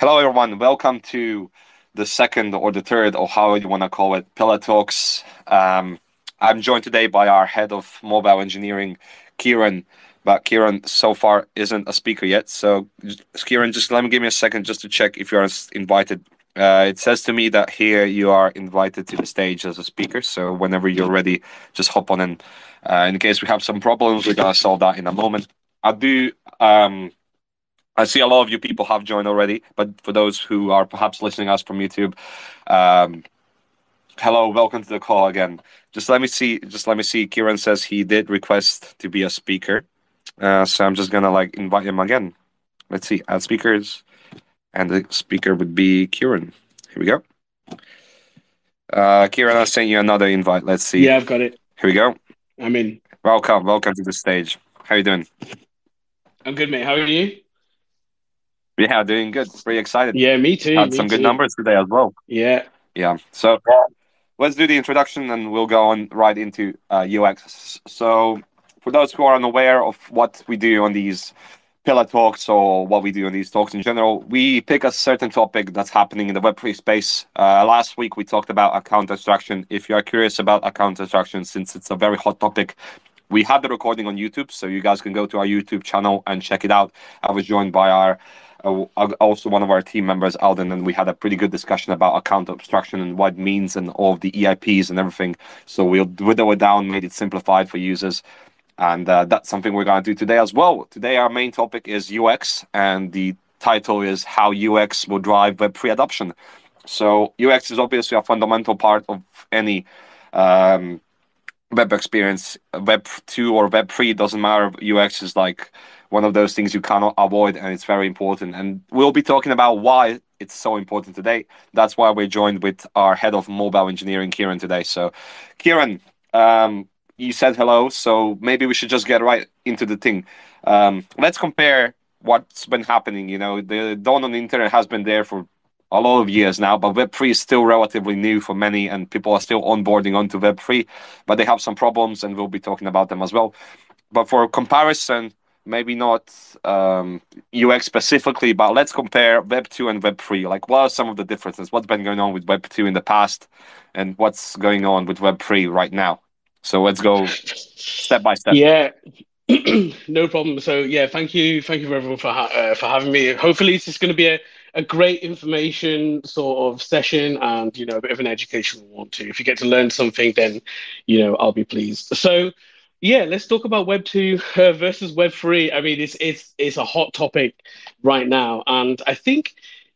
Hello, everyone. Welcome to the second or the third, or how you want to call it, Pillar Talks. Um, I'm joined today by our head of mobile engineering, Kieran. But Kieran so far isn't a speaker yet. So, Kieran, just let me give me a second just to check if you're invited. Uh, it says to me that here you are invited to the stage as a speaker. So, whenever you're ready, just hop on in. Uh, in case we have some problems, we're gonna solve that in a moment. I do. Um, I see a lot of you people have joined already, but for those who are perhaps listening us from YouTube, um, hello, welcome to the call again. Just let me see. Just let me see. Kieran says he did request to be a speaker, uh, so I'm just gonna like invite him again. Let's see. Add speakers, and the speaker would be Kieran. Here we go. Uh, Kieran, I sent you another invite. Let's see. Yeah, I've got it. Here we go. I'm in. Welcome, welcome to the stage. How you doing? I'm good, mate. How are you? Yeah, doing good. Pretty excited. Yeah, me too. Had me some good numbers today as well. Yeah. Yeah. So let's do the introduction and we'll go on right into uh, UX. So for those who are unaware of what we do on these pillar talks or what we do on these talks in general, we pick a certain topic that's happening in the Web3 space. Uh, last week we talked about account abstraction. If you are curious about account abstraction, since it's a very hot topic, we have the recording on YouTube, so you guys can go to our YouTube channel and check it out. I was joined by our uh, also one of our team members, Alden, and we had a pretty good discussion about account abstraction and what it means and all of the EIPs and everything. So we'll whittle it down, made it simplified for users. And uh, that's something we're going to do today as well. Today, our main topic is UX, and the title is How UX Will Drive Web3 Adoption. So, UX is obviously a fundamental part of any um, web experience. Web 2 or Web 3 doesn't matter. UX is like one of those things you cannot avoid, and it's very important. And we'll be talking about why it's so important today. That's why we're joined with our head of mobile engineering, Kieran, today. So, Kieran, um, you said hello, so maybe we should just get right into the thing. Um, let's compare what's been happening. You know, the dawn on the internet has been there for a lot of years now, but Web3 is still relatively new for many, and people are still onboarding onto Web3, but they have some problems, and we'll be talking about them as well. But for comparison, maybe not um, UX specifically, but let's compare Web 2 and Web 3. Like, what are some of the differences? What's been going on with Web 2 in the past, and what's going on with Web 3 right now? So let's go step by step. Yeah. no problem. So yeah, thank you, thank you everyone for ha- uh, for having me. Hopefully, this is going to be a, a great information sort of session, and you know, a bit of an educational one too. If you get to learn something, then you know, I'll be pleased. So yeah, let's talk about Web two uh, versus Web three. I mean, it's it's it's a hot topic right now, and I think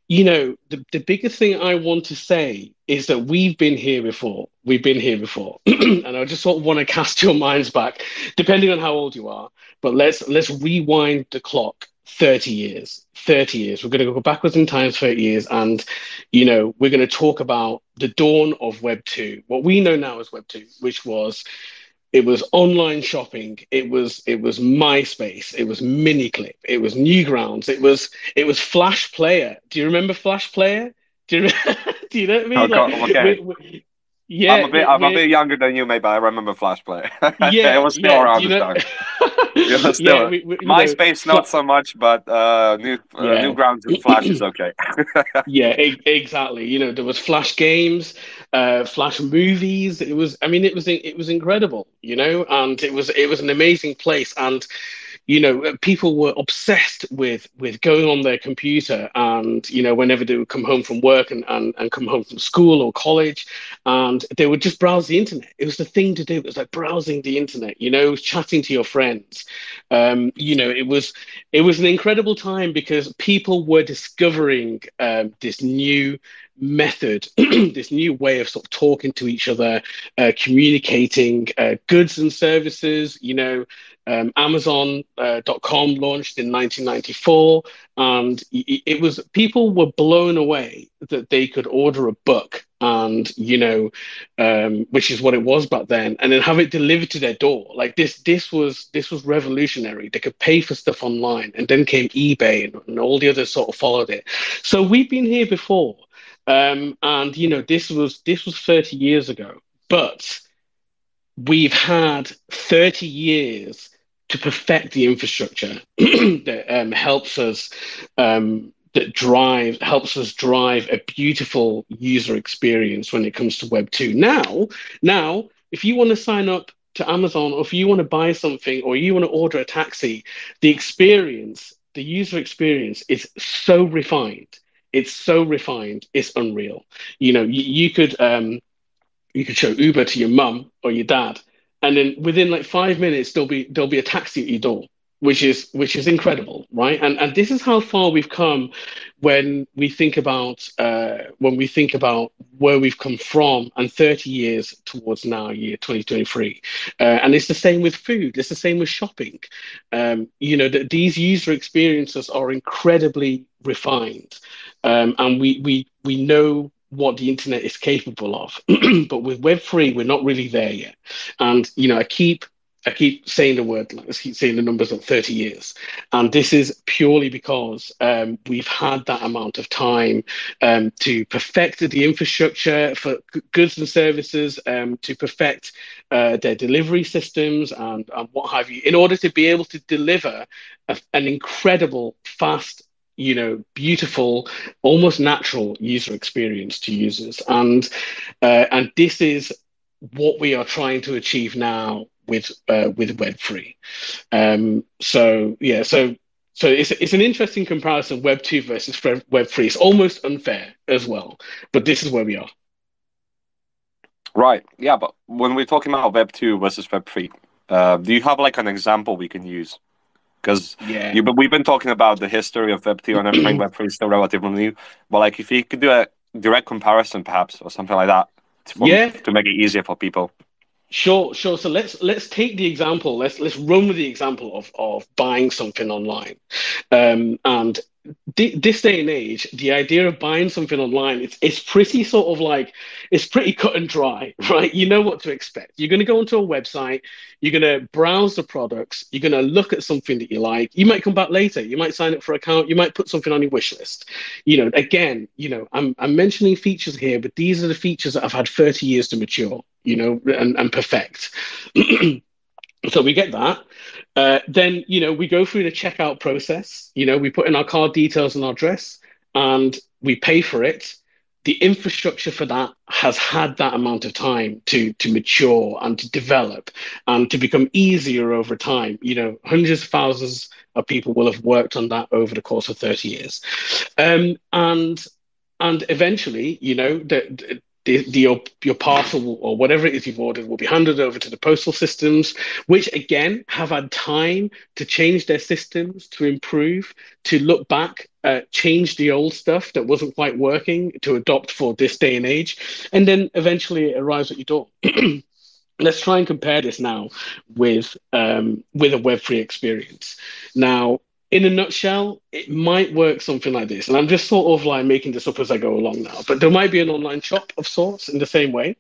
you know the the biggest thing I want to say is that we've been here before. We've been here before, and I just sort of want to cast your minds back, depending on how old you are. But let's let's rewind the clock 30 years 30 years we're going to go backwards in time 30 years and you know we're going to talk about the dawn of web 2 what we know now as web 2 which was it was online shopping. It was it was myspace. It was miniclip. It was newgrounds. It was it was flash player. Do you remember flash player? Do you, do you know what i mean? Oh, like, God, okay. we- we- yeah I'm a bit, I'm a bit younger than you, but I remember Flash Player. yeah it was still yeah, around you know- time. Yeah, yeah, still. we, we, you know, MySpace, not so much, but uh, new uh, Yeah. Newgrounds and Flash is okay. yeah e- exactly you know there was flash games uh flash movies it was i mean it was it was incredible you know and it was it was an amazing place and you know people were obsessed with with going on their computer and you know whenever they would come home from work and and, and come home from school or college and they would just browse the internet. It was the thing to do. It was like browsing the internet you know chatting to your friends. Um you know it was it was an incredible time because people were discovering um, this new method, this new way of sort of talking to each other, uh, communicating uh, goods and services. You know, um, Amazon.com launched in 1994, and it, it was people were blown away that they could order a book and you know um, which is what it was back then and then have it delivered to their door like this this was this was revolutionary they could pay for stuff online and then came ebay and, and all the others sort of followed it so we've been here before um, and you know this was this was 30 years ago but we've had 30 years to perfect the infrastructure that um, helps us um, that drive helps us drive a beautiful user experience when it comes to Web two. Now, now, if you want to sign up to Amazon, or if you want to buy something, or you want to order a taxi, the experience, the user experience, is so refined. It's so refined. It's unreal. You know, you, you could um, you could show Uber to your mum or your dad, and then within like five minutes there'll be there'll be a taxi at your door which is which is incredible right and and this is how far we've come when we think about uh, when we think about where we've come from and 30 years towards now year 2023 uh, and it's the same with food it's the same with shopping um, you know that these user experiences are incredibly refined um, and we we we know what the internet is capable of. but with Web3, we're not really there yet. And, you know, I keep I keep saying the word, I keep saying the numbers of 30 years. And this is purely because um, we've had that amount of time um, to perfect the infrastructure for goods and services, um, to perfect uh, their delivery systems and, and what have you, in order to be able to deliver a, an incredible, fast, you know beautiful almost natural user experience to users. And uh, and this is what we are trying to achieve now with uh, with web3 um, so yeah so so it's, it's an interesting comparison web 2 versus web 3 it's almost unfair as well but this is where we are. Right. Yeah but when we're talking about web 2 versus web 3 uh, do you have like an example we can use because yeah. you, we've been talking about the history of Web2 and everything. Web3 is still relatively new, but like if you could do a direct comparison, perhaps, or something like that, to, yeah. to make it easier for people. Sure, sure. So let's let's take the example. Let's let's run with the example of of buying something online, um, and this day and age, the idea of buying something online, it's it's pretty sort of like it's pretty cut and dry, right? You know what to expect. You're going to go onto a website, you're going to browse the products, you're going to look at something that you like. You might come back later, you might sign up for an account, you might put something on your wish list. You know, again, you know, I'm I'm mentioning features here, but these are the features that have had 30 years to mature, you know, and, and perfect. so we get that. Uh, then, you know, we go through the checkout process. You know, we put in our card details and our address and we pay for it. The infrastructure for that has had that amount of time to to mature and to develop and to become easier over time. You know, hundreds of thousands of people will have worked on that over the course of 30 years. Um, and and eventually, you know, the, your, your parcel or whatever it is you've ordered will be handed over to the postal systems, which again have had time to change their systems, to improve, to look back, uh, change the old stuff that wasn't quite working, to adopt for this day and age, and then eventually it arrives at your door. Let's try and compare this now with um, with a Web3 experience. Now, in a nutshell, it might work something like this. And I'm just sort of like making this up as I go along now, but there might be an online shop of sorts in the same way.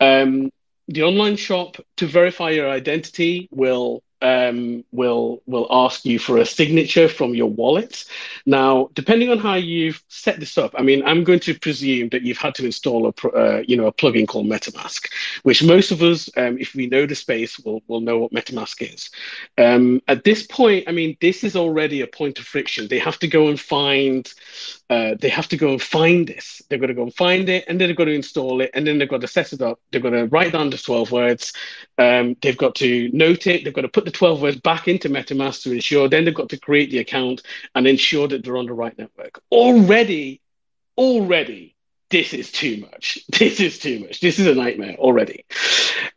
Um, the online shop to verify your identity will um, will will ask you for a signature from your wallet. Now, depending on how you've set this up, I mean, I'm going to presume that you've had to install a uh, you know a plugin called MetaMask, which most of us, um, if we know the space, will will know what MetaMask is. Um, at this point, I mean, this is already a point of friction. They have to go and find uh, they have to go and find this. They've got to go and find it, and then they've got to install it, and then they've got to set it up. They've got to write down the 12 words. Um, they've got to note it. They've got to put the 12 words back into MetaMask to ensure. Then they've got to create the account and ensure that they're on the right network. Already, already, this is too much. This is too much. This is a nightmare already.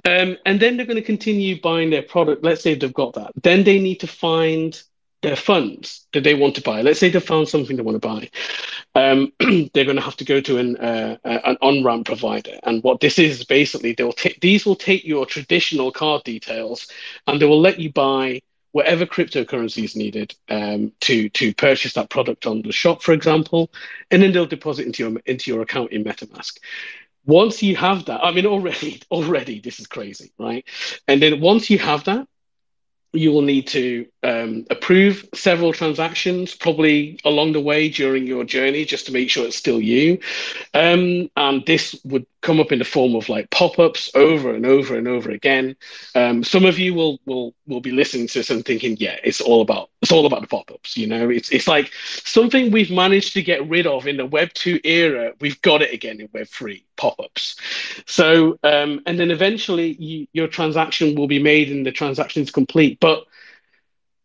Um, and then they're going to continue buying their product. Let's say they've got that. Then they need to find their funds that they want to buy. Let's say they found something they want to buy. Um, they're going to have to go to an uh, an on ramp provider, and what this is basically they'll take these will take your traditional card details, and they will let you buy whatever cryptocurrency is needed um, to to purchase that product on the shop, for example, and then they'll deposit into your into your account in MetaMask. Once you have that, I mean, already already this is crazy, right? And then once you have that, you will need to um, approve several transactions probably along the way during your journey just to make sure it's still you. Um, and this would come up in the form of like pop-ups over and over and over again. Um, some of you will will will be listening to this and thinking yeah it's all about it's all about the pop-ups you know? It's it's like something we've managed to get rid of in the web 2 era we've got it again in web 3 pop-ups. So um, and then eventually you, your transaction will be made and the transaction is complete. But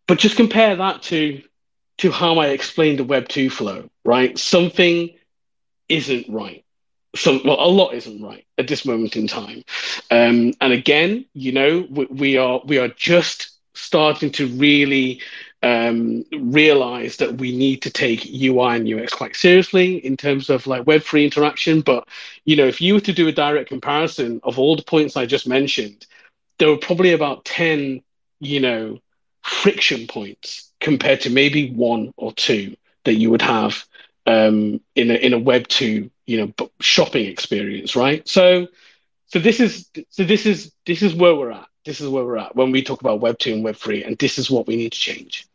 but just compare that to to how i explained the web 2 flow right? Something isn't right. So well a lot isn't right at this moment in time. Um, and again you know we, we are we are just starting to really um, realize that we need to take UI and UX quite seriously in terms of like web3 interaction. But you know, if you were to do a direct comparison of all the points I just mentioned, there were probably about 10, you know, friction points compared to maybe one or two that you would have um, in a in a Web two, you know, shopping experience, right? So, so this is so this is this is where we're at. This is where we're at when we talk about Web two and Web three, and this is what we need to change.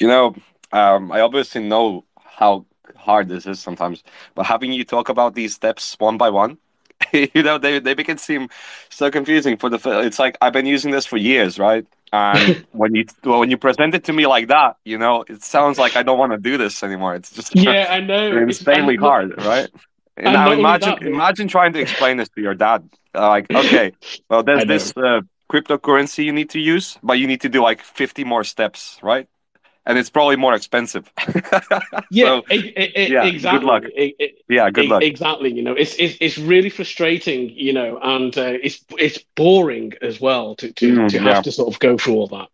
You know, um, I obviously know how hard this is sometimes, but having you talk about these steps one by one, you know, they they make it seem so confusing. For the it's like I've been using this for years, right? And when you when you present it to me like that, you know, it sounds like I don't want to do this anymore. It's just yeah, I know, insanely it's, hard, right? And now imagine that, imagine trying to explain this to your dad. Uh, like, okay, well, there's this uh, cryptocurrency you need to use, but you need to do like 50 more steps, right? And it's probably more expensive. yeah, so, yeah, exactly. Good luck. yeah, good luck. Exactly. You know, it's it's, it's really frustrating. You know, and uh, it's it's boring as well to to, mm, to have yeah. to sort of go through all that.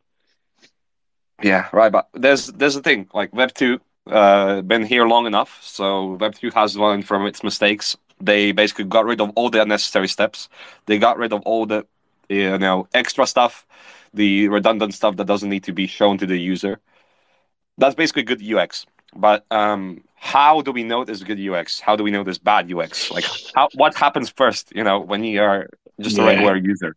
Yeah, right. But there's there's a thing like Web two uh, been here long enough, so Web two has learned from its mistakes. They basically got rid of all the unnecessary steps. They got rid of all the you know extra stuff, the redundant stuff that doesn't need to be shown to the user that's basically good UX. But um, how do we know this good UX? How do we know this bad UX? Like, how what happens first? You know, when you are just a yeah. regular user,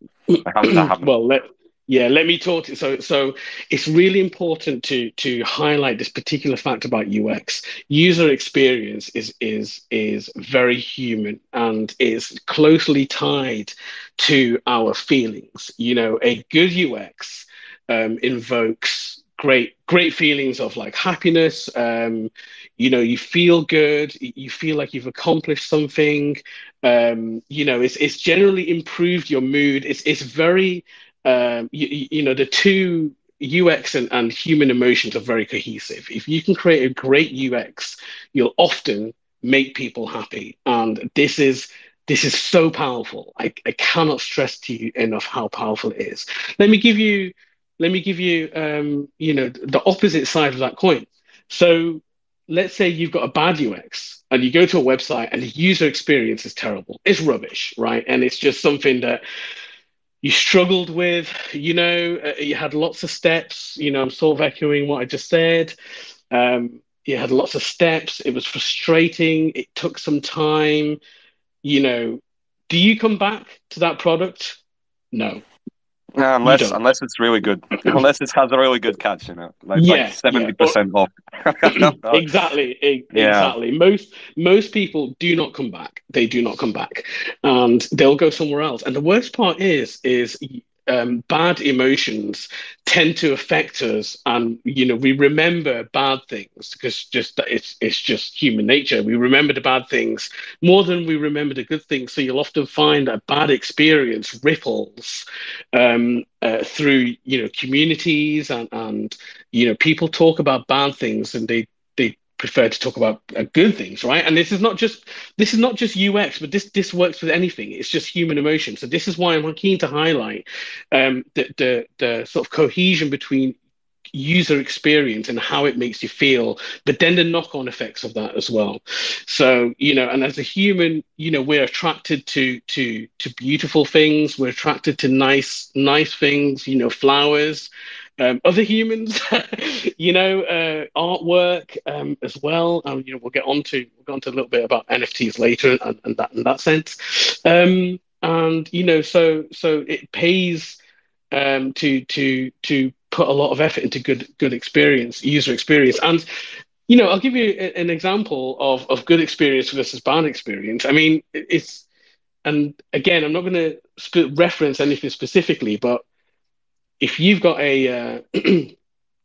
how does that happen? well, let yeah, let me talk. To, so, so it's really important to to highlight this particular fact about UX. User experience is is is very human and is closely tied to our feelings. You know, a good UX um, invokes great great feelings of like happiness um you know you feel good you feel like you've accomplished something um you know it's it's generally improved your mood it's it's very um you, you know the two UX and, and human emotions are very cohesive. If you can create a great UX, you'll often make people happy. And this is this is so powerful. I, I cannot stress to you enough how powerful it is. Let me give you let me give you, um, you know, the opposite side of that coin. So let's say you've got a bad UX and you go to a website and the user experience is terrible. It's rubbish, right? And it's just something that you struggled with, you know, uh, you had lots of steps, you know, I'm sort of echoing what I just said. Um, you had lots of steps. It was frustrating. It took some time. You know, do you come back to that product? No. Yeah, unless unless it's really good, unless it has a really good catch, you know, like yeah, seventy percent off. exactly, exactly. Yeah. Most most people do not come back. They do not come back, and they'll go somewhere else. And the worst part is, is um, bad emotions tend to affect us. And you know we remember bad things because just it's it's just human nature. We remember the bad things more than we remember the good things. So you'll often find that bad experience ripples um, uh, through you know communities and and you know people talk about bad things and they they prefer to talk about uh, good things, right? And this is not just this is not just UX, but this this works with anything. It's just human emotion. So this is why I'm keen to highlight um, the, the the sort of cohesion between user experience and how it makes you feel, but then the knock-on effects of that as well. So you know, and as a human, you know, we're attracted to to to beautiful things. We're attracted to nice nice things. You know, flowers um, other humans, you know, uh, artwork um, as well. And, you know, we'll get on to we'll go on to a little bit about NFTs later and, and that in that sense. Um, and you know, so so it pays um, to to to put a lot of effort into good good experience, user experience, and you know, I'll give you an example of of good experience versus bad experience. I mean, it's and again, I'm not going to sp- reference anything specifically, but if you've got a uh,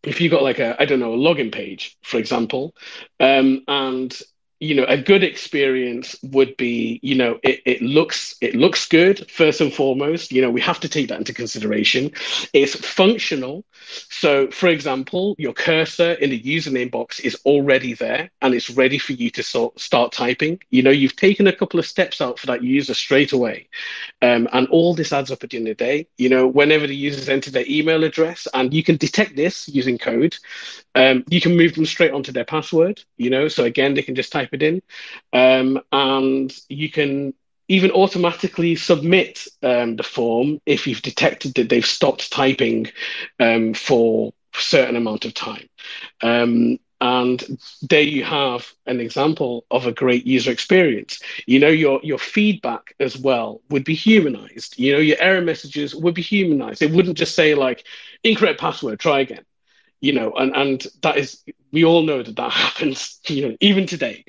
if you've got like a I don't know a login page, for example, um, and you know a good experience would be you know it, it looks it looks good first and foremost. You know we have to take that into consideration. It's functional so for example your cursor in the username box is already there and it's ready for you to start typing. You know you've taken a couple of steps out for that user straight away. Um, and all this adds up at the end of the day. You know whenever the users enter their email address and you can detect this using code um, you can move them straight onto their password you know so again they can just type type it in, um, and you can even automatically submit um, the form if you've detected that they've stopped typing um, for a certain amount of time. Um, and there you have an example of a great user experience. You know, your your feedback as well would be humanized. You know, your error messages would be humanized. It wouldn't just say like incorrect password, try again you know, and, and that is, we all know that that happens, you know, even today.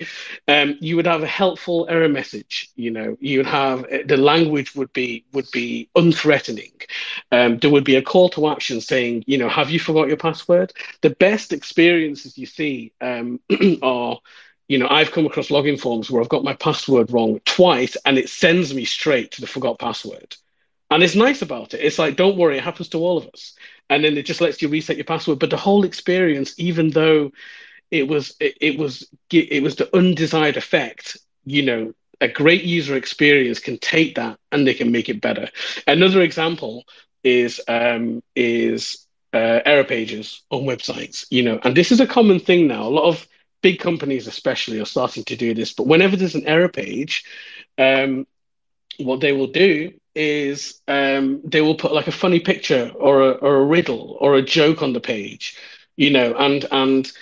Um, you would have a helpful error message, you know, you would have, eh, the language would be, would be unthreatening. Um, there would be a call to action saying, you know, have you forgot your password? The best experiences you see um, are, you know, I've come across login forms where I've got my password wrong twice and it sends me straight to the forgot password. And it's nice about it. It's like, don't worry, it happens to all of us and then it just lets you reset your password. But the whole experience, even though it was it, it was it was the undesired effect, you know, a great user experience can take that and they can make it better. Another example is um, is uh, error pages on websites, you know, and this is a common thing now. A lot of big companies, especially, are starting to do this. But whenever there's an error page, um, what they will do is um, they will put like a funny picture or a, or a riddle or a joke on the page, you know, and and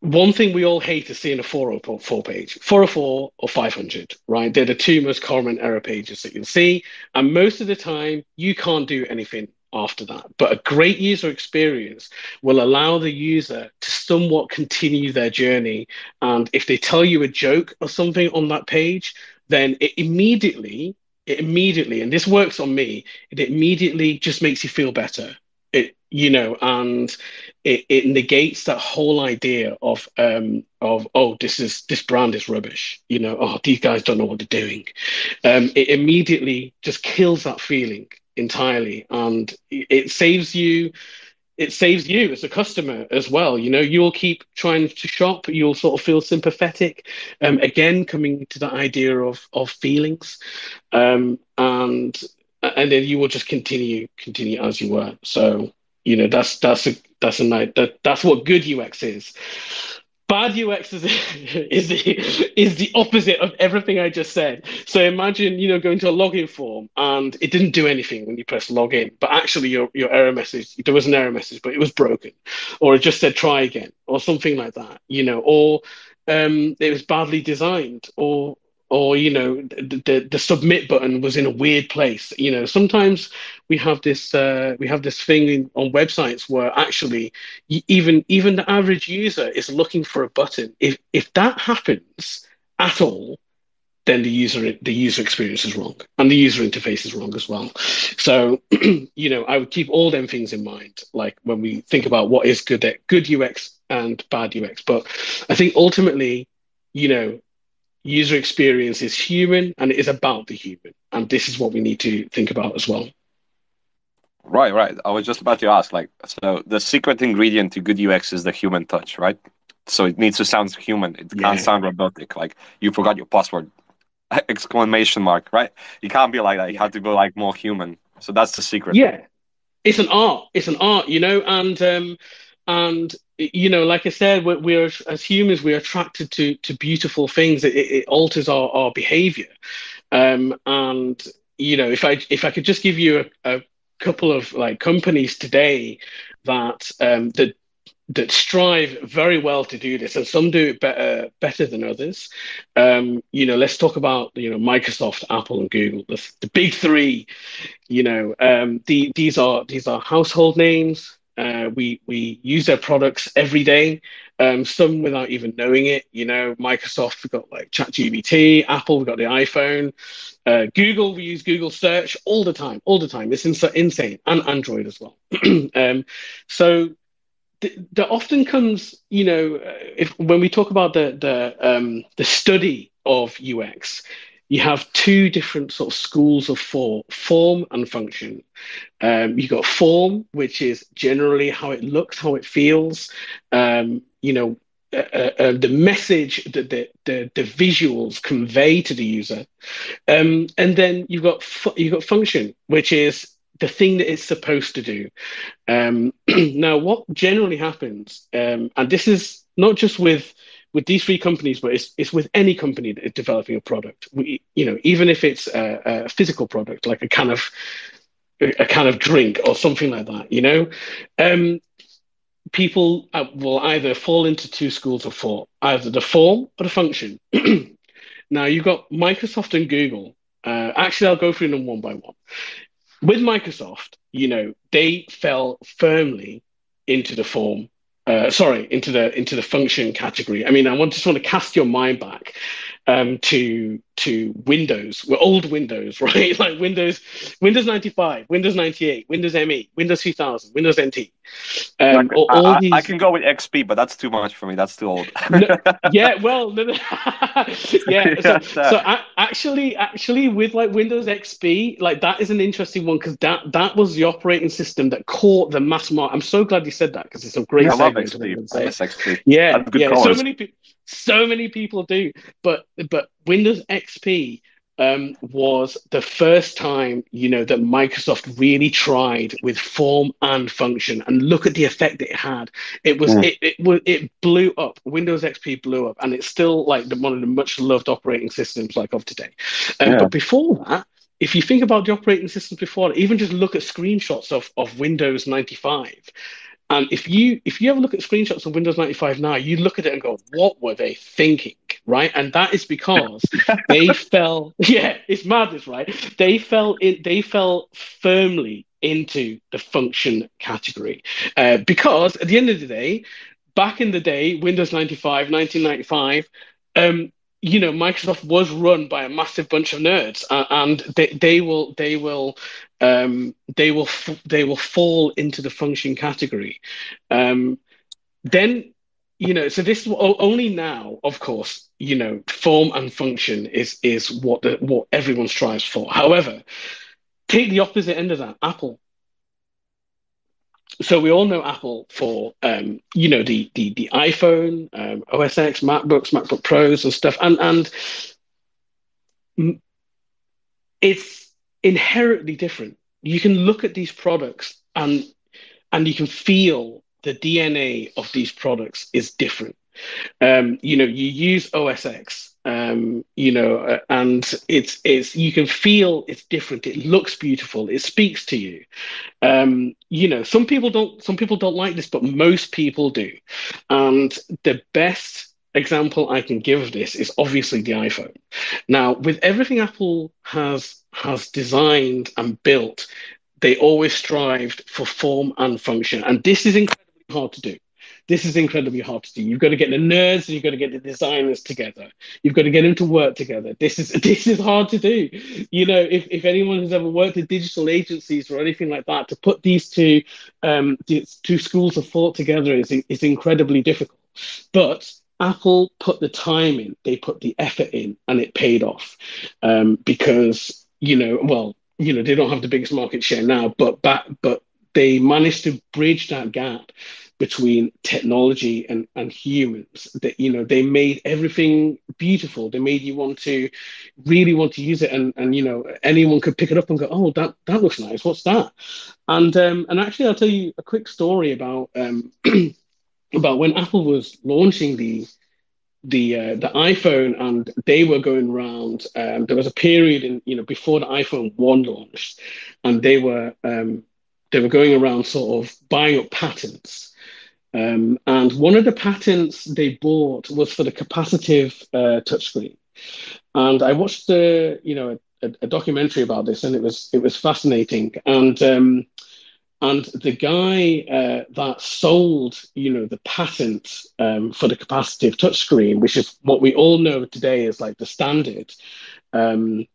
one thing we all hate is seeing a 404 page, 404 or 500, right? They're the two most common error pages that you'll see. And most of the time, you can't do anything after that. But a great user experience will allow the user to somewhat continue their journey. And if they tell you a joke or something on that page, then it immediately it immediately, and this works on me, it immediately just makes you feel better. It, you know, and it, it negates that whole idea of um of oh this is this brand is rubbish you know oh these guys don't know what they're doing um it immediately just kills that feeling entirely and it saves you it saves you as a customer as well. You know, you'll keep trying to shop. You'll sort of feel sympathetic. Um, again, coming to that idea of of feelings, um, and and then you will just continue continue as you were. So you know, that's that's a that's a night that that's what good UX is. Bad UX is, is the is the opposite of everything I just said. So imagine, you know, going to a login form and it didn't do anything when you press login, but actually your, your error message, there was an error message, but it was broken, or it just said try again, or something like that, you know, or um, it was badly designed, or or you know the, the, the submit button was in a weird place. You know sometimes we have this uh, we have this thing in, on websites where actually even even the average user is looking for a button. If if that happens at all then the user the user experience is wrong and the user interface is wrong as well. So you know i would keep all them things in mind like when we think about what is good good ux and bad ux but i think ultimately you know user experience is human and it is about the human. And this is what we need to think about as well. Right, right. I was just about to ask, like, so the secret ingredient to good UX is the human touch, right? So it needs to sound human. It yeah. can't sound robotic. Like you forgot your password, exclamation mark, right? You can't be like that. You have to go like more human. So that's the secret. Yeah, it's an art. It's an art, you know, and um, and you know, like I said, we're, we're, as humans, we're attracted to to beautiful things. It, it alters our our behavior, um, and you know, if I if I could just give you a, a couple of like companies today that um, that that strive very well to do this, and some do it better better than others. Um, you know, let's talk about you know Microsoft, Apple, and Google, the, the big three. You know, um, the, these are these are household names. Uh, we we use their products every day. um, some without even knowing it. You know, Microsoft, we've got like ChatGPT, Apple, we've got the iPhone, uh, Google, we use Google search all the time, all the time. It's ins- insane, and Android as well. um, so th- there often comes, you know, uh, if when we talk about the the um, the study of UX, you have two different sort of schools of form, form and function. Um, you've got form, which is generally how it looks, how it feels. Um, you know, uh, uh, uh the message that the, the, the visuals convey to the user, um, and then you've got fu- you've got function, which is the thing that it's supposed to do. Um, now, what generally happens, um, and this is not just with with these three companies, but it's, it's with any company that is developing a product. We, you know, even if it's a, a physical product, like a can of a kind of drink or something like that, you know, um, people uh, will either fall into two schools of thought, either the form or the function. now you've got Microsoft and Google. Uh, actually, I'll go through them one by one. With Microsoft, you know, they fell firmly into the form uh, sorry, into the into the function category. I mean, I want just want to cast your mind back um, to to Windows, well, old Windows, right? like Windows, Windows 95, Windows 98, Windows ME, Windows 2000, Windows NT. Um, I, all, I, these... I, can go with XP, but that's too much for me. That's too old. no, yeah, well, no, no. yeah. So, so I, actually, actually, with like Windows XP, like that is an interesting one because that that was the operating system that caught the mass market. I'm so glad you said that because it's a great. Yeah, I love XP. I miss XP. Yeah, yeah. So many people so many people do. But but Windows XP um, was the first time you know that Microsoft really tried with form and function, and look at the effect it had. It was mm. it, it it blew up. Windows XP blew up, and it's still like the, one of the much loved operating systems like of today. Um, yeah. But before that, if you think about the operating systems before, even just look at screenshots of, of Windows 95. And if you if you ever look at screenshots of Windows 95 now, you look at it and go, "What were they thinking?" Right? And that is because they fell. Yeah, it's madness, right? They fell in. They fell firmly into the function category uh, because at the end of the day, back in the day, Windows 95, 1995. Um, you know Microsoft was run by a massive bunch of nerds, uh, and they, they will they will um, they will f- they will fall into the function category. Um, then you know, so this only now, of course, you know, form and function is is what the what everyone strives for. However, take the opposite end of that, Apple. So we all know Apple for um, you know the the the iPhone, um, OS X, MacBooks, MacBook Pros, and stuff, and and it's inherently different. You can look at these products and and you can feel the DNA of these products is different. Um, you know, you use OS X, um, you know, uh, and it's it's you can feel it's different. It looks beautiful. It speaks to you. Um, you know, some people don't some people don't like this, but most people do. And the best example I can give of this is obviously the iPhone. Now, with everything Apple has has designed and built, they always strived for form and function, and this is incredibly hard to do. This is incredibly hard to do. You've got to get the nerds and you've got to get the designers together. You've got to get them to work together. This is this is hard to do. You know, if, if anyone has ever worked at digital agencies or anything like that, to put these two um, these two schools of thought together is is incredibly difficult. But Apple put the time in, they put the effort in, and it paid off. Um, because you know, well, you know, they don't have the biggest market share now, but back, but they managed to bridge that gap between technology and, and humans. That you know they made everything beautiful. They made you want to really want to use it and and you know anyone could pick it up and go oh that that looks nice. What's that? And um and actually i'll tell you a quick story about um about when Apple was launching the the uh, the iPhone and they were going around. Um, there was a period in you know before the iPhone one launched, and they were um, they were going around sort of buying up patents. Um, and one of the patents they bought was for the capacitive uh, touchscreen. And I watched the you know a, a, documentary about this, and it was it was fascinating. And um, and the guy uh, that sold, you know, the patent um, for the capacitive touchscreen, which is what we all know today is like the standard, um,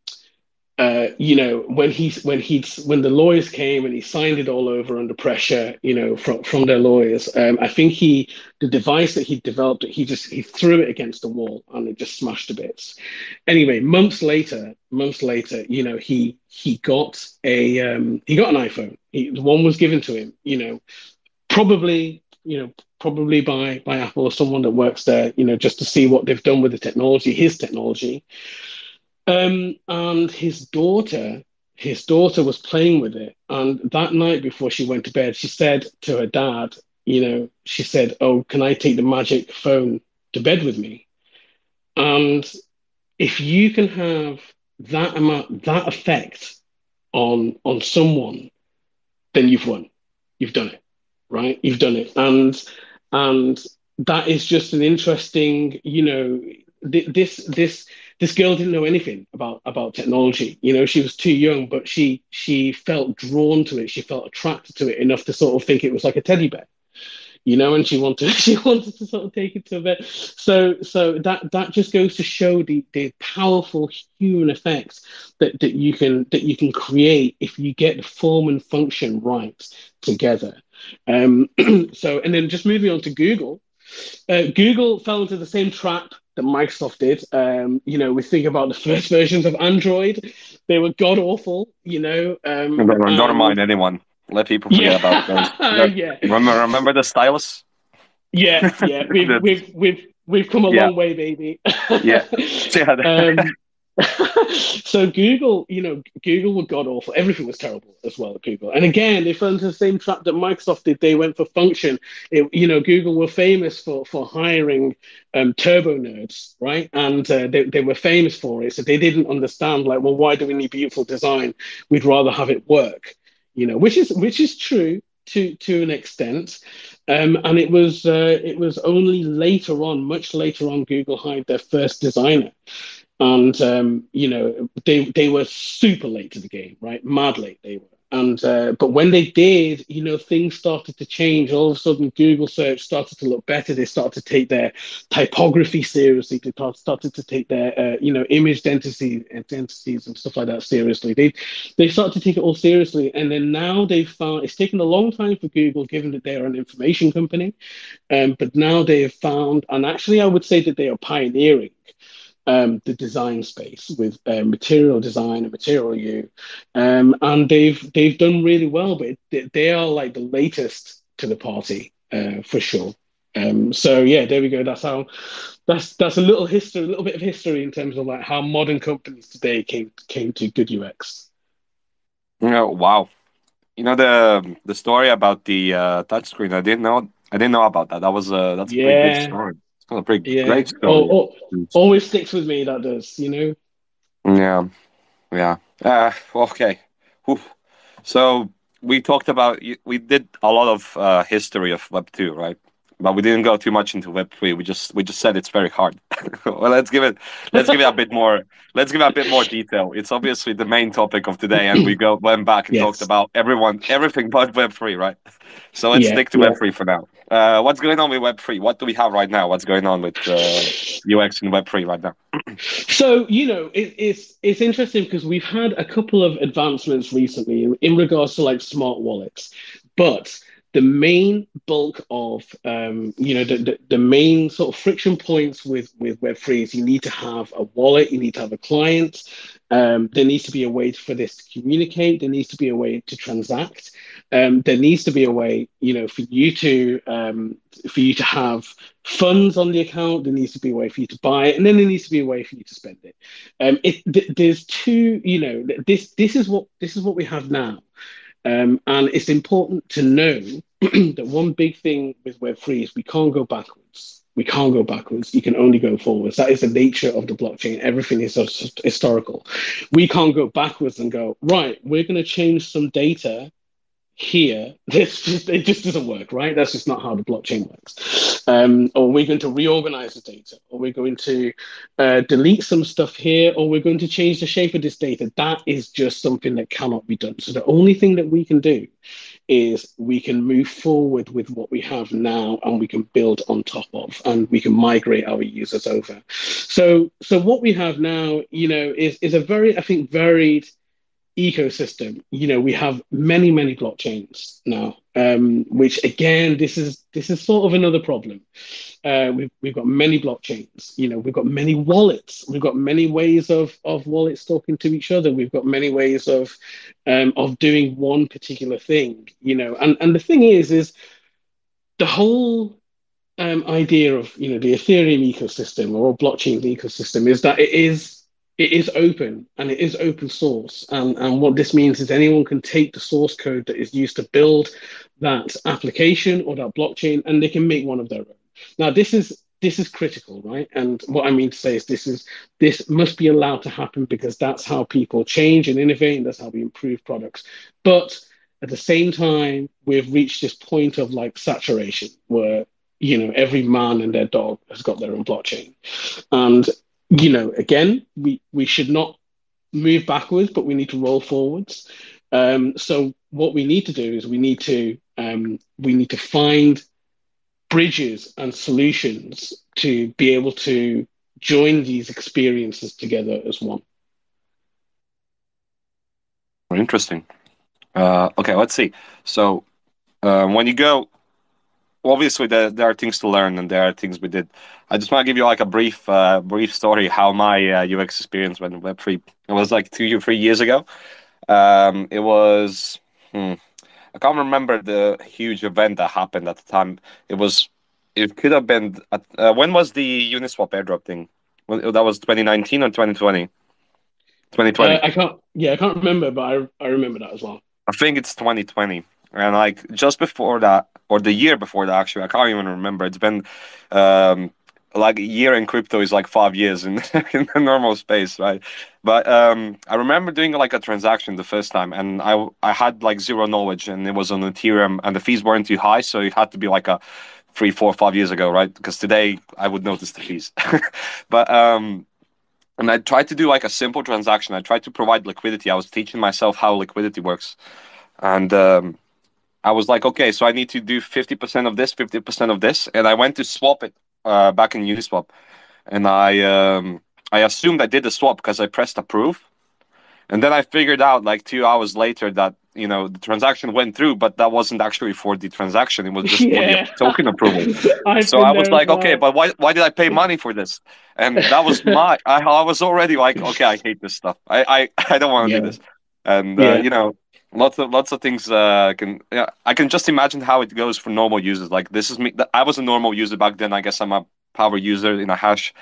uh, you know, when he when he when the lawyers came and he signed it all over under pressure, you know, from from their lawyers, um, I think he the device that he developed, he just he threw it against the wall and it just smashed to bits. Anyway, months later, months later, you know, he he got a um, he got an iPhone. He, one was given to him, you know, probably you know probably by by Apple or someone that works there, you know, just to see what they've done with the technology, his technology. Um, and his daughter, his daughter was playing with it. And that night before she went to bed, she said to her dad, you know, she said, Oh, can I take the magic phone to bed with me? And if you can have that amount, that effect on on someone, then you've won. You've done it, right? You've done it. And and that is just an interesting, you know, this this this girl didn't know anything about about technology. You know, she was too young, but she she felt drawn to it. She felt attracted to it enough to sort of think it was like a teddy bear. You know, and she wanted she wanted to sort of take it to a bed. So so that that just goes to show the the powerful human effects that that you can that you can create if you get the form and function right together. Um, so and then just moving on to Google. Uh, Google fell into the same trap that Microsoft did. Um, you know, we think about the first versions of Android; they were god awful. You know, um, don't, don't remind anyone. Let people forget yeah. about those. yeah. Remember, remember the stylus? Yeah, yeah. We've we've we've we've come a yeah. long way, baby. yeah. um, so Google, you know, Google were god awful. Everything was terrible as well at Google. And again, they fell into the same trap that Microsoft did. They went for function. It, you know, Google were famous for for hiring um, turbo nerds, right? And uh, they, they were famous for it. So they didn't understand, like, well, why do we need beautiful design? We'd rather have it work, you know, which is which is true to to an extent. Um, and it was uh, it was only later on, much later on, Google hired their first designer and um, you know they they were super late to the game, right? Mad late they were. And uh, but when they did, you know, things started to change. All of a sudden, Google search started to look better. They started to take their typography seriously. They started to take their, uh, you know, image density densities and stuff like that seriously. They they started to take it all seriously. And then now they've found it's taken a long time for Google, given that they are an information company. Um, but now they have found, and actually, I would say that they are pioneering um, the design space with uh, material design and material you, um, and they've they've done really well. But they, they are like the latest to the party uh, for sure. Um, so yeah, there we go. That's how. That's that's a little history, a little bit of history in terms of like how modern companies today came came to good UX. Oh wow, you know the the story about the uh, touchscreen. I didn't know. I didn't know about that. That was uh, that's a yeah. pretty good story. It's a pretty yeah. great story. Oh, oh, always sticks with me. That does, you know. Yeah, yeah. Uh, okay. So we talked about we did a lot of uh, history of Web two, right? But we didn't go too much into Web three. We just we just said it's very hard. well, let's give it let's give it a bit more let's give it a bit more detail. It's obviously the main topic of today, and we go went back and yes. talked about everyone everything but Web three, right? So let's yeah, stick to yeah. Web three for now. Uh, what's going on with Web three? What do we have right now? What's going on with uh, UX in Web three right now? so you know, it, it's it's interesting because we've had a couple of advancements recently in, in regards to like smart wallets, but the main bulk of um, you know the, the, the, main sort of friction points with with web3 is you need to have a wallet you need to have a client um, there needs to be a way for this to communicate there needs to be a way to transact um, there needs to be a way you know for you to um, for you to have funds on the account there needs to be a way for you to buy it and then there needs to be a way for you to spend it. Um, it th- there's two you know this this is what this is what we have now um, and it's important to know that one big thing with Web3 is we can't go backwards. We can't go backwards. You can only go forwards. That is the nature of the blockchain. Everything is historical. We can't go backwards and go, right, we're going to change some data here, this just, it just doesn't work, right? That's just not how the blockchain works. Um, or we're going to reorganize the data, or we're going to uh, delete some stuff here, or we're going to change the shape of this data. That is just something that cannot be done. So the only thing that we can do is we can move forward with what we have now and we can build on top of and we can migrate our users over. So so what we have now, you know, is is a very, I think, varied ecosystem. You know, we have many, many blockchains now, um, which again, this is this is sort of another problem. Uh, we've we've got many blockchains. You know, we've got many wallets. We've got many ways of of wallets talking to each other. We've got many ways of um, of doing one particular thing. You know, and and the thing is, is the whole um, idea of you know the Ethereum ecosystem or blockchain ecosystem is that it is it is open and it is open source. And, and what this means is anyone can take the source code that is used to build that application or that blockchain and they can make one of their own. Now, this is this is critical, right? And what I mean to say is this is this must be allowed to happen because that's how people change and innovate, and that's how we improve products. But at the same time, we've reached this point of like saturation where you know every man and their dog has got their own blockchain, and you know, again, we, we should not move backwards, but we need to roll forwards. Um, so what we need to do is we need to um, we need to find bridges and solutions to be able to join these experiences together as one. Interesting. Uh, okay, let's see. So uh, when you go obviously there, there are things to learn and there are things we did. I just want to give you like a brief uh, brief story how my uh, UX experience went Web three. It was like two or three years ago. Um, it was hmm, I can't remember the huge event that happened at the time. It was it could have been at, uh, when was the Uniswap airdrop thing? Well, that was 2019 or 2020. 2020. Uh, I can't. Yeah, I can't remember, but I I remember that as well. I think it's 2020. And like just before that, or the year before that, actually, I can't even remember. It's been um, like a year in crypto is like five years in, in the normal space, right? But um, I remember doing like a transaction the first time, and I I had like zero knowledge, and it was on Ethereum, and the fees weren't too high, so it had to be like a three, four, five years ago, right? Because today I would notice the fees, but um, and I tried to do like a simple transaction. I tried to provide liquidity. I was teaching myself how liquidity works, and um, I was like, okay, so I need to do 50% of this, 50% of this. And I went to swap it uh, back in Uniswap. And I um, I assumed I did the swap because I pressed approve. And then I figured out like two hours later that, you know, the transaction went through, but that wasn't actually for the transaction. It was just yeah. for the token approval. so I was like, well. okay, but why, why did I pay money for this? And that was my, I, I was already like, okay, I hate this stuff. I, I, I don't want to yeah. do this. And, uh, yeah. uh, you know, lots of lots of things uh, can yeah, I can just imagine how it goes for normal users. Like this is me. I was a normal user back then. I guess I'm a power user in a hash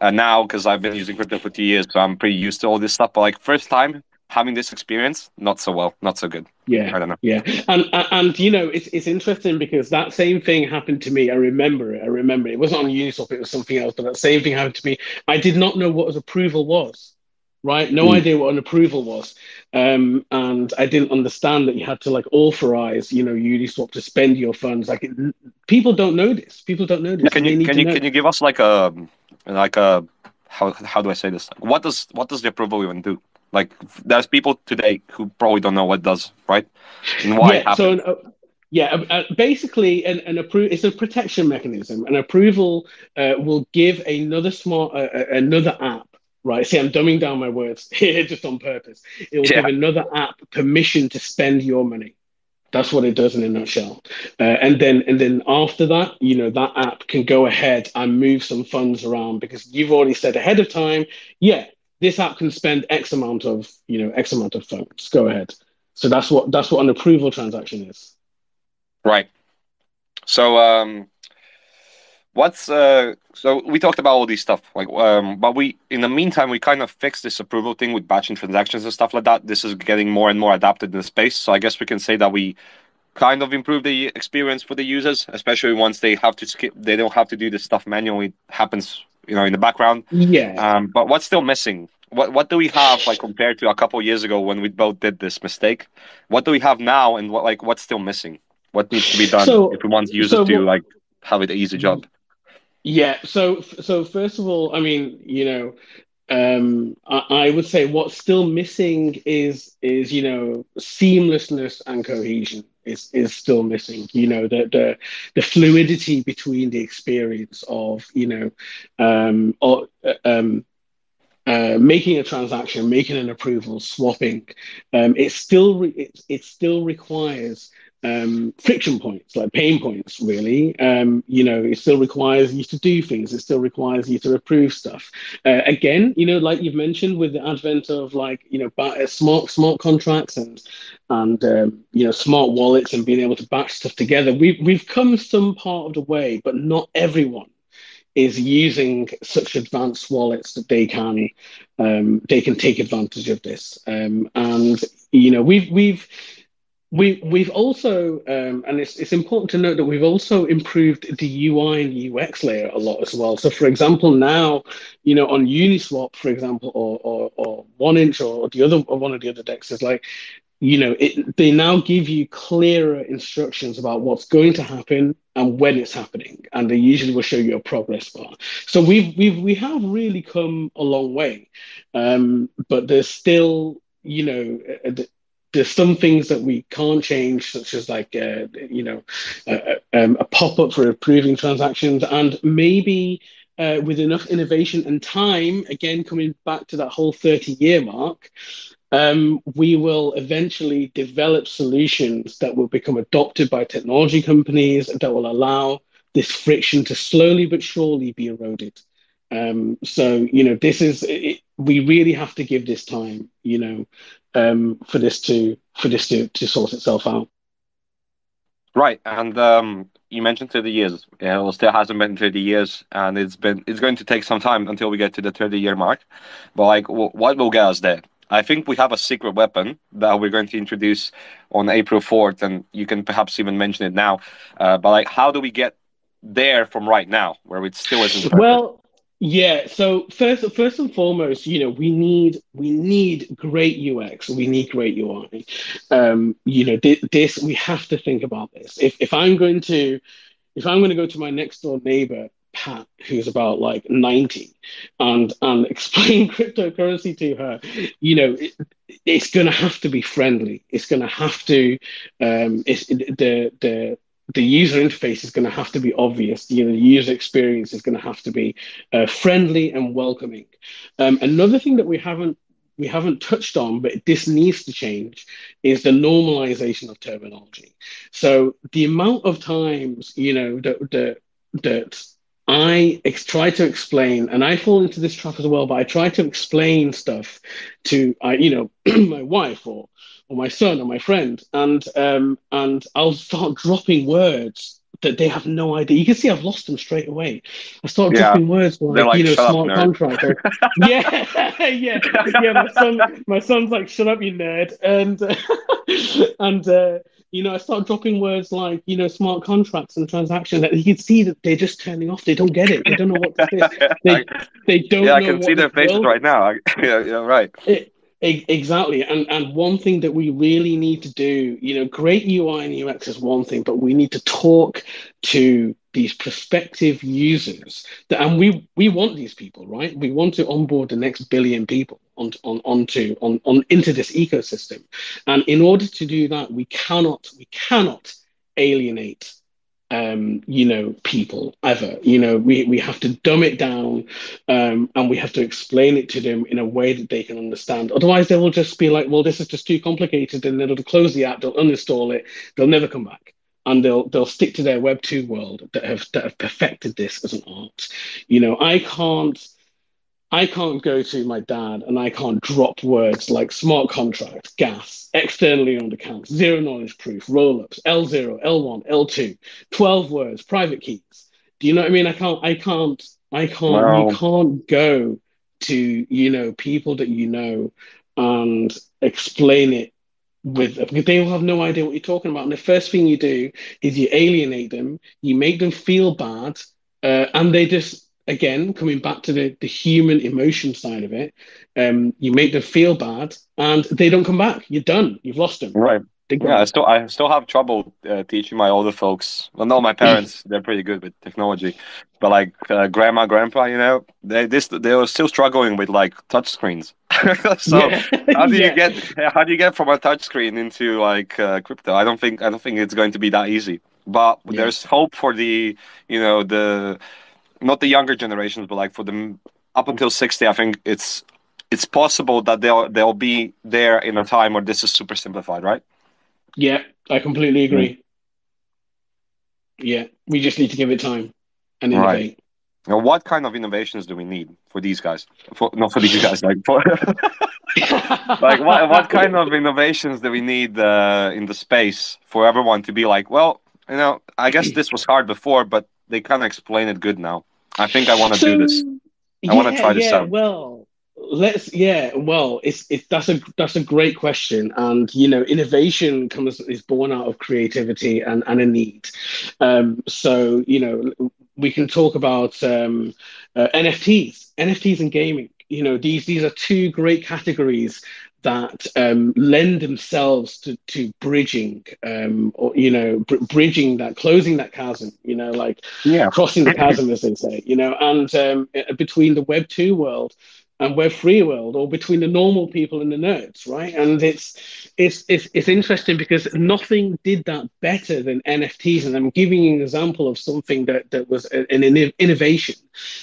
uh, now because I've been using crypto for two years, so I'm pretty used to all this stuff. But like first time having this experience, not so well, not so good. Yeah, I don't know. Yeah, and and you know it's it's interesting because that same thing happened to me. I remember it. I remember it. It wasn't on Uniswap. It was something else. But that same thing happened to me. I did not know what approval was right? No mm. idea what an approval was. Um, and I didn't understand that you had to like authorize, you know, Uniswap to spend your funds. Like it, people don't know this. People don't know this. Can you can you know. can you give us like a like a how how do I say this? What does what does the approval even do? Like there's people today who probably don't know what it does, right? And why yeah, so an, uh, yeah, uh, basically, an, an approval it's a protection mechanism. An approval uh, will give another smart uh, uh another app right? See, I'm dumbing down my words here just on purpose. It will yeah. give another app permission to spend your money. That's what it does in a nutshell. Uh, and then, and then after that, you know, that app can go ahead and move some funds around because you've already said ahead of time, yeah, this app can spend X amount of, you know, X amount of funds. Go ahead. So that's what that's what an approval transaction is. Right. So um, What's uh so we talked about all these stuff like um but we in the meantime we kind of fixed this approval thing with batching transactions and stuff like that. This is getting more and more adapted in the space. So I guess we can say that we kind of improve the experience for the users, especially once they have to skip they don't have to do this stuff manually. It happens, you know, in the background. Yeah. Um but what's still missing? What what do we have like compared to a couple years ago when we both did this mistake? What do we have now and what like what's still missing? What needs to be done so, if we want users so to like have it easy job? Yeah. So so first of all, I mean, you know, um, I, I, would say what's still missing is is you know seamlessness and cohesion is is still missing. You know, the the the fluidity between the experience of you know, um, or um, uh, making a transaction, making an approval, swapping, um, it still re- it, it still requires um, friction points, like pain points, really. Um, you know, it still requires you to do things. It still requires you to approve stuff. Uh, again, you know, like you've mentioned, with the advent of like you know smart smart contracts and and um, you know smart wallets and being able to batch stuff together, we've we've come some part of the way, but not everyone is using such advanced wallets that they can um, they can take advantage of this. Um, and you know, we've we've we we've also um, and it's it's important to note that we've also improved the UI and UX layer a lot as well. So, for example, now you know on Uniswap, for example, or or, or 1inch or the other or one of the other dexes, like you know, it, they now give you clearer instructions about what's going to happen and when it's happening, and they usually will show you a progress bar. So we've we've we have really come a long way, um, but there's still you know uh, there's some things that we can't change, such as like uh, you know um, a pop up for approving transactions, and maybe uh, with enough innovation and time, again coming back to that whole 30 year mark, um, we will eventually develop solutions that will become adopted by technology companies that will allow this friction to slowly but surely be eroded. Um, so, you know, this is, it, we really have to give this time, you know, um, for this to, for this to, to sort itself out. Right. And um, you mentioned 30 years. It still hasn't been 30 years, and it's been it's going to take some time until we get to the 30 year mark. But like, what will get us there? I think we have a secret weapon that we're going to introduce on April 4th, and you can perhaps even mention it now. Uh, but like, how do we get there from right now, where it still isn't? Perfect? Well, yeah. So first, first and foremost, you know, we need we need great UX. We need great UI. Um, you know, th- this we have to think about this. If if I'm going to if I'm going to go to my next door neighbor Pat, who's about like 90, and and explain cryptocurrency to her, you know, it, it's going to have to be friendly. It's going to have to, um, it's the the the user interface is going to have to be obvious. You know, the user experience is going to have to be uh, friendly and welcoming. Um, another thing that we haven't we haven't touched on, but this needs to change, is the normalization of terminology. So the amount of times, you know, that that that I ex- try to explain, and I fall into this trap as well, but I try to explain stuff to, uh, you know, my wife or, or my son or my friend, and um, and I'll start dropping words that they have no idea. You can see I've lost them straight away. I start yeah. dropping words like, like you know, smart contract. Or, yeah, yeah, yeah. My son, my son's like, "Shut up, you nerd," and and. Uh, you know, I start dropping words like, you know, smart contracts and transactions that you can see that they're just turning off. They don't get it. They don't know what this is. They, they don't yeah, I can see their faces right now. yeah, yeah, right. It, Exactly, and and one thing that we really need to do, you know, great UI and UX is one thing, but we need to talk to these prospective users, that, and we we want these people, right? We want to onboard the next billion people on, on onto on, on into this ecosystem, and in order to do that, we cannot we cannot alienate um, you know, people ever. You know, we, we have to dumb it down um, and we have to explain it to them in a way that they can understand. Otherwise, they will just be like, well, this is just too complicated. And they'll close the app, they'll uninstall it, they'll never come back. And they'll they'll stick to their Web two world that have that have perfected this as an art. You know, I can't I can't go to my dad and I can't drop words like smart contract, gas, externally owned accounts, zero knowledge proof, roll ups, L0, L1, L2, 12 words, private keys. Do you know what I mean? I can't, I can't, I can't, wow. you can't go to, you know, people that you know and explain it with because they will have no idea what you're talking about. And the first thing you do is you alienate them, you make them feel bad, uh, and they just again, coming back to the, the human emotion side of it, um, you make them feel bad and they don't come back. You're done. You've lost them. Right. Yeah, I still I still have trouble uh, teaching my older folks. Well, no, my parents they're pretty good with technology, but like uh, grandma, grandpa, you know, they this they were still struggling with like touch screens. so yeah. how do you get how do you get from a touch screen into like uh, crypto? I don't think I don't think it's going to be that easy. But yeah. there's hope for the you know the not the younger generations, but like for them up until sixty. I think it's it's possible that they'll they'll be there in a time where this is super simplified, right? Yeah, I completely agree. Mm. Yeah, we just need to give it time and innovate. Right. Now, what kind of innovations do we need for these guys? For, not for these guys, like for, like what what kind of innovations do we need uh, in the space for everyone to be like, well, you know, I guess this was hard before, but they kind of explain it good now. I think I want to so, do this. I yeah, want to try this yeah, out. Well, let's yeah well it's it's that's a that's a great question and you know innovation comes is born out of creativity and and a need um so you know we can talk about um, uh, NFTs, NFTs and gaming. You know, these these are two great categories that um, lend themselves to, to bridging, um, or you know, br- bridging that, closing that chasm. You know, like yeah. crossing the chasm, as they say. You know, and um, between the Web two world and web free world or between the normal people and the nerds right? And it's it's it's, it's interesting because nothing did that better than nfts and i'm giving you an example of something that that was an, innovation.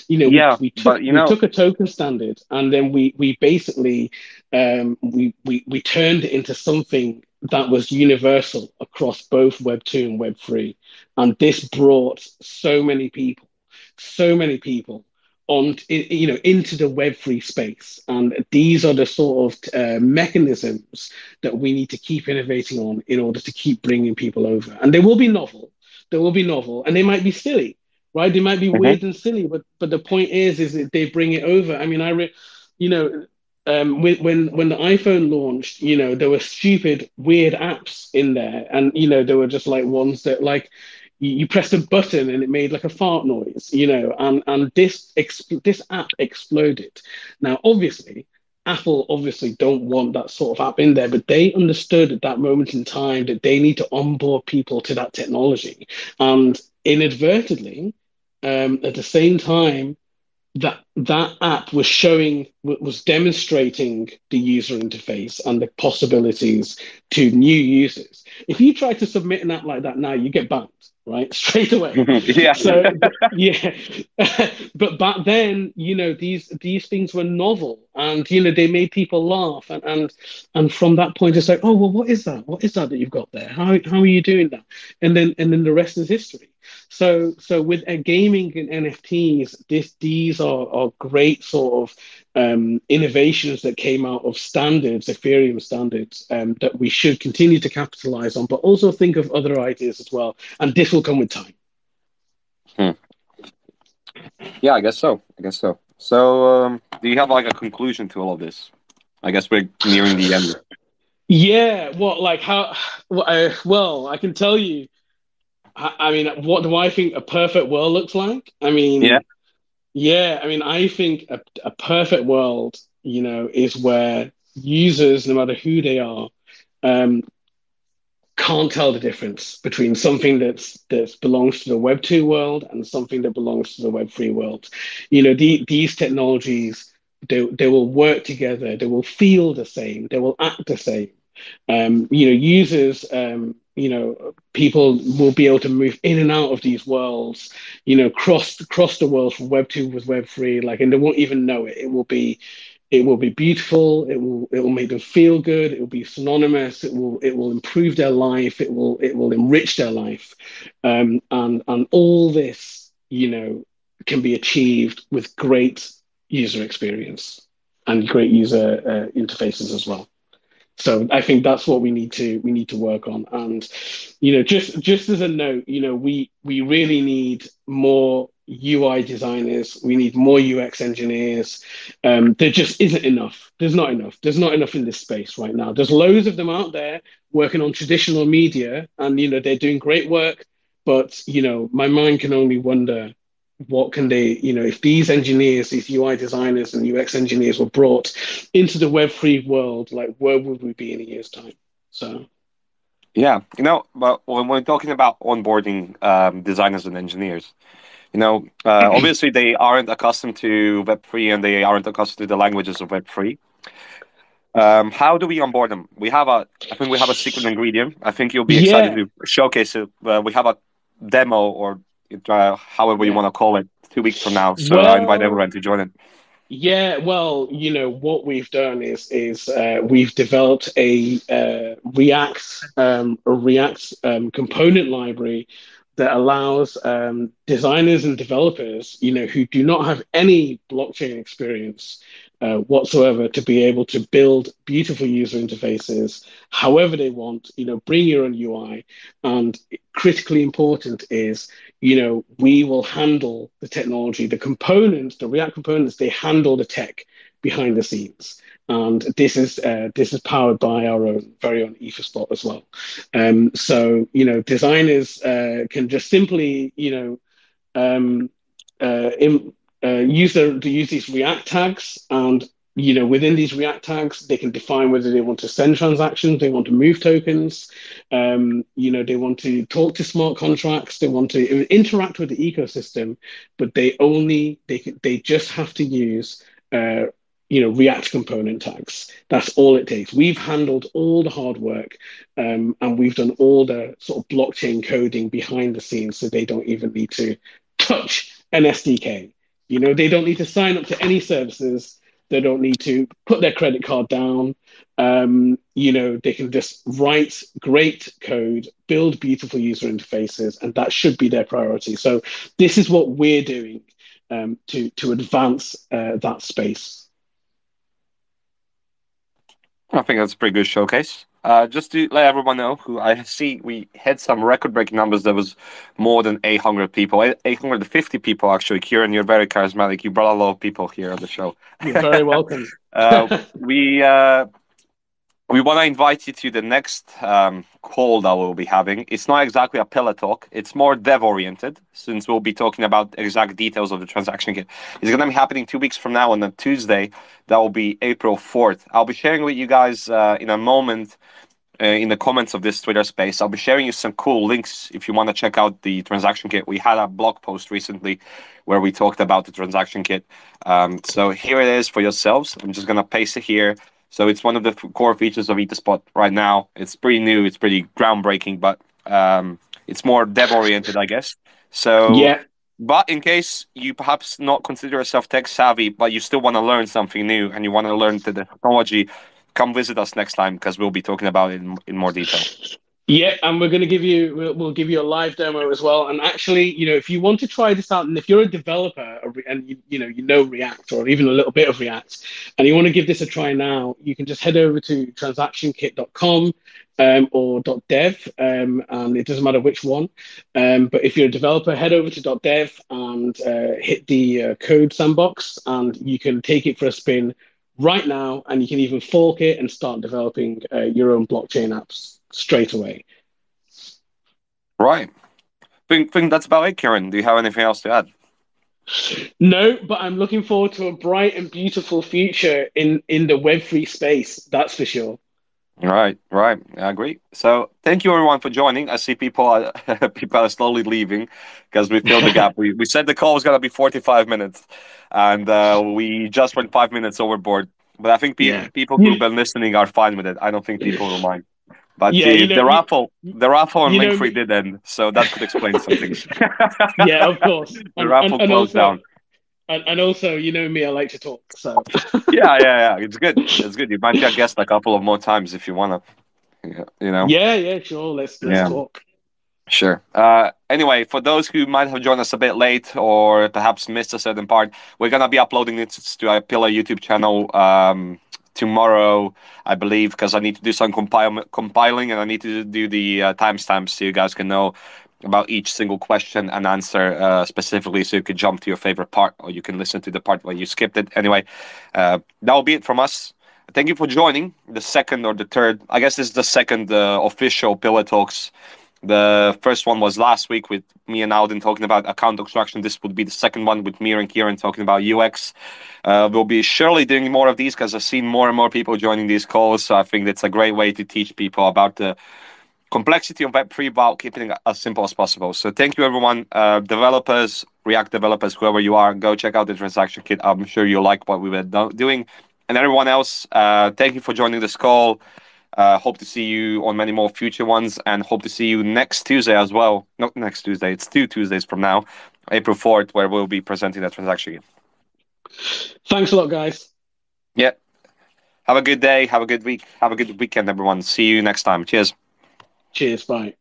You know yeah, we, we took but, you know... we took a token standard and then we we basically um we we we turned it into something that was universal across both web 2 and web 3 and this brought so many people so many people on you know into the web free space. And these are the sort of uh, mechanisms that we need to keep innovating on in order to keep bringing people over. And they will be novel. They will be novel and they might be silly right? They might be mm-hmm. weird and silly but but the point is is that they bring it over. I mean i re- you know um, when when the iPhone launched, you know, there were stupid, weird apps in there, and you know, there were just like ones that like you, you pressed a button and it made like a fart noise, you know, and and this exp- this app exploded. Now, obviously, Apple obviously don't want that sort of app in there, but they understood at that moment in time that they need to onboard people to that technology, and inadvertently, um, at the same time, that that app was showing was demonstrating the user interface and the possibilities to new users. If you try to submit an app like that now you get banned right? Straight away. Yeah. So yeah. But back then you know these these things were novel and you know they made people laugh. And and and from that point it's like oh well what is that? What is that that you've got there? How, how are you doing that? And then and then the rest is history. So so with uh, gaming and nfts this these are, are great sort of um, innovations that came out of standards, Ethereum standards, um, that we should continue to capitalize on, but also think of other ideas as well. And this will come with time. Hmm. Yeah, I guess so. I guess so. So, um, do you have like a conclusion to all of this? I guess we're nearing the end. Yeah. What, like, how? Well, I can tell you. I mean, what do I think a perfect world looks like? I mean, yeah. Yeah, I mean, I think a, a perfect world, you know, is where users, no matter who they are, um, can't tell the difference between something that's that belongs to the Web two world and something that belongs to the Web three world. You know, the, these technologies they they will work together. They will feel the same. They will act the same. Um, you know, users um, you know people will be able to move in and out of these worlds you know cross cross the world from web 2 with web 3 like and they won't even know it. It will be it will be beautiful. It will it will make them feel good. It will be synonymous. It will it will improve their life. It will it will enrich their life. Um, and and all this you know can be achieved with great user experience and great user uh, interfaces as well so I think that's what we need to we need to work on. And you know, just just as a note, you know, we we really need more UI designers. We need more UX engineers. Um, there just isn't enough. There's not enough. There's not enough in this space right now. There's loads of them out there working on traditional media, and you know they're doing great work. But you know, my mind can only wonder what can they, you know, if these engineers, these UI designers and UX engineers were brought into the Web3 world, like where would we be in a year's time? So, yeah, you know, but when we're talking about onboarding um, designers and engineers, you know, uh, obviously they aren't accustomed to Web3 and they aren't accustomed to the languages of Web3. Um, how do we onboard them? We have a, I think we have a secret ingredient. I think you'll be excited yeah. to showcase it. Uh, we have a demo or uh, however you want to call it two weeks from now. So well, I invite everyone to join it. Yeah, well, you know what we've done is is uh, we've developed a uh, React um, a React um, component library that allows um, designers and developers, you know, who do not have any blockchain experience uh, whatsoever, to be able to build beautiful user interfaces however they want. You know, bring your own UI, and critically important is, you know, we will handle the technology, the components, the React components. They handle the tech behind the scenes and this is uh, this is powered by our own very own Etherspot as well. Um, so you know, designers uh, can just simply you know um, uh, in, uh, use their to use these React tags, and you know within these React tags, they can define whether they want to send transactions, they want to move tokens, um, you know, they want to talk to smart contracts, they want to interact with the ecosystem, but they only they they just have to use uh, you know, React component tags. That's all it takes. We've handled all the hard work um, and we've done all the sort of blockchain coding behind the scenes so they don't even need to touch an SDK. You know, they don't need to sign up to any services. They don't need to put their credit card down. Um, you know, they can just write great code, build beautiful user interfaces, and that should be their priority. So this is what we're doing um, to to advance uh, that space. I think that's a pretty good showcase. Uh, just to let everyone know, who I see we had some record-breaking numbers. There was more than 800 people, 850 people actually. Kieran, you're very charismatic. You brought a lot of people here on the show. You're very welcome. uh, we uh, we want to invite you to the next um, call that we'll be having. It's not exactly a pillar talk, it's more dev oriented, since we'll be talking about exact details of the transaction kit. It's going to be happening two weeks from now on a Tuesday. That will be April 4th. I'll be sharing with you guys uh, in a moment. Uh, in the comments of this Twitter space, I'll be sharing you some cool links if you want to check out the transaction kit. We had a blog post recently where we talked about the transaction kit. Um, so here it is for yourselves. I'm just going to paste it here. So it's one of the core features of Etherspot right now. It's pretty new, it's pretty groundbreaking, but um, it's more dev oriented, I guess. So yeah. But in case you perhaps not consider yourself tech savvy, but you still want to learn something new and you want to learn the technology, come visit us next time because we'll be talking about it in, in more detail. Yeah, and we're going to give you we'll, we'll, give you a live demo as well. And actually, you know, if you want to try this out, and if you're a developer and you you know you know React or even a little bit of React, and you want to give this a try now, you can just head over to transactionkit.com um, or .dev, um, and it doesn't matter which one. Um, but if you're a developer, head over to .dev and uh, hit the uh, code sandbox, and you can take it for a spin right now, and you can even fork it and start developing uh, your own blockchain apps straight away. Right. Think think that's about it, Kieran. Do you have anything else to add? No, but I'm looking forward to a bright and beautiful future in in the web free space. That's for sure. Right, right. I agree. So thank you everyone for joining. I see people are people are slowly leaving because we filled the gap. we we said the call was gonna be 45 minutes, and uh, we just went five minutes overboard. But I think pe- yeah. people who've been listening are fine with it. I don't think people will mind. But yeah, the, you know, the raffle, the raffle on link free did end, so that could explain some things. yeah, of course. the and, raffle and, closed also, down. And, and also, you know me, I like to talk. So yeah, yeah, yeah. It's good. It's good. You might get guest a couple of more times if you wanna. You know. Yeah, yeah, sure. Let's let's yeah. talk. Sure. Uh, anyway, for those who might have joined us a bit late or perhaps missed a certain part, we're gonna be uploading it to our Pillar YouTube channel um, tomorrow, I believe, because I need to do some compiling and I need to do the uh, timestamps so you guys can know about each single question and answer uh, specifically so you can jump to your favorite part or you can listen to the part where you skipped it. Anyway, uh, that will be it from us. Thank you for joining the second or the third. I guess this is the second uh, official Pillar Talks the first one was last week with me and Alden talking about account abstraction. This would be the second one with me and Kieran talking about UX. Uh, we'll be surely doing more of these because I've seen more and more people joining these calls. So I think it's a great way to teach people about the complexity of Web3 while keeping it as simple as possible. So thank you, everyone. Uh, developers, React developers, whoever you are, go check out the transaction kit. I'm sure you'll like what we were do- doing. and everyone else, uh, thank you for joining this call. Uh, hope to see you on many more future ones, and hope to see you next Tuesday as well. Not next Tuesday; it's two Tuesdays from now, April fourth, where we'll be presenting that transaction. Thanks a lot, guys. Yeah. Have a good day. Have a good week. Have a good weekend, everyone. See you next time. Cheers. Cheers. Bye.